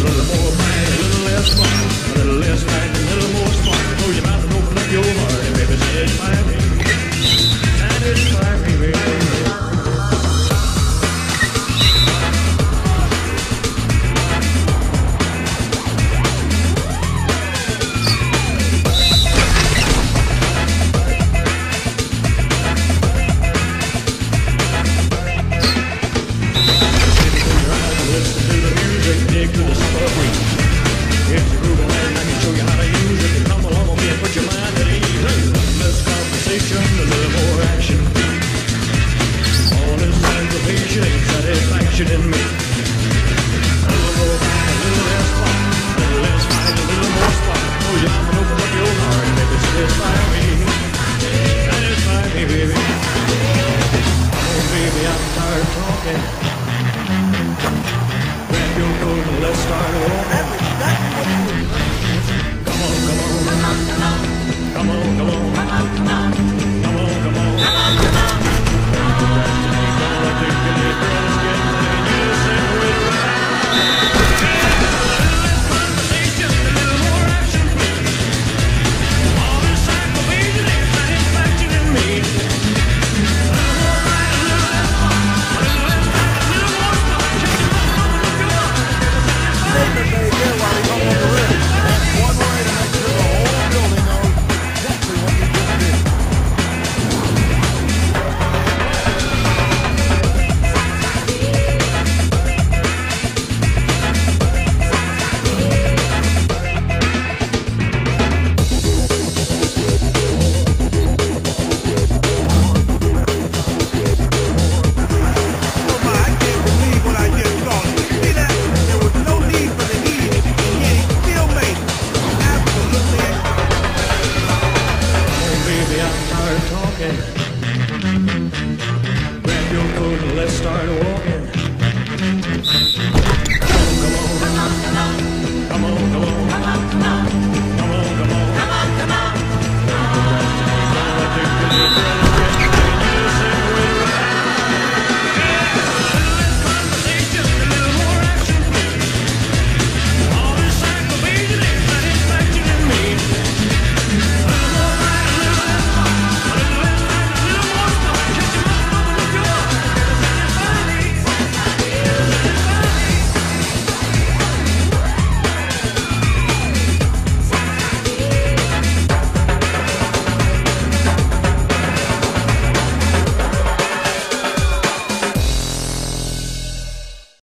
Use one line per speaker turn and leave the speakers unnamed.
little more right, a little less fun, a little less fun, a little more smart. Throw your mouth and open up your heart. in me.